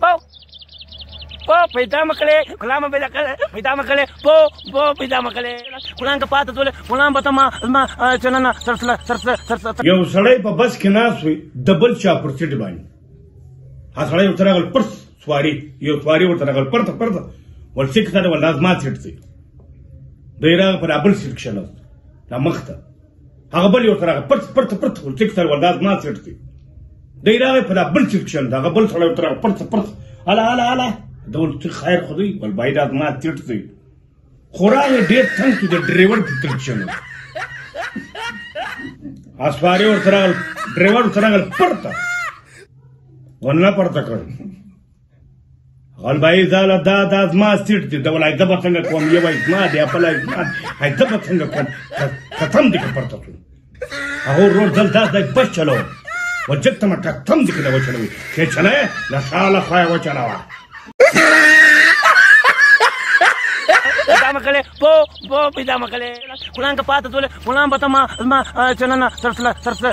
پو پو پیدا مکړې غلام به لکړ پیدا مکړې پو پو پیدا مکړې غلام کا پات دول غلام بته ما ما چننا سرسله سرسله سرسله یو سړی په بس کې ناس وي دبل چا پر سیټ باندې ها سړی ورته راغل پر سواری یو سواری ورته راغل پرته پرته ول سیټ ته ول لازمات سیټ دی دی راغ پر ابل سیټ کښنه دا مخته هغه بل یو ترغه پټ پټ پټ خو چې تر ولداز ما سټ کې دی راغی په دا بل چې شل دا بل سره تر پټ پټ الا الا الا دول چې خیر خو دی بل باید از ما سټ کې خورا ډیر څنګه چې د ډرایور په تر شل اسواري ور ترغل ډرایور ترغل پړتا ونه پړتا کړ غلبای زاله دا دا زما سیټ دی د ولای دبه څنګه کوم یو وای زما دی خپل زما هاي دبه څنګه کوم ختم دي پرته ته هغه روډ دل دا د بس چلو وجدت ما ختم دي کله وچلوي چې چلای لا خاله خای وچلاوه مکلې پو پو پیدا مکلې قرآن کا پات دولې قرآن بتا ما ما چننا سرسلا سرسلا